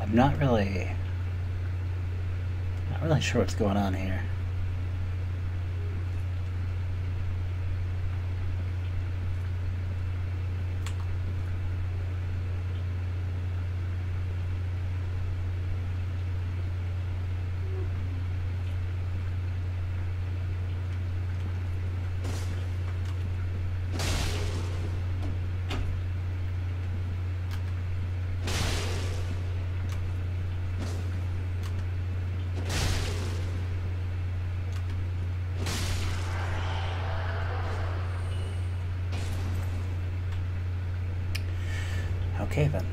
I'm not really, not really sure what's going on here. Okay then.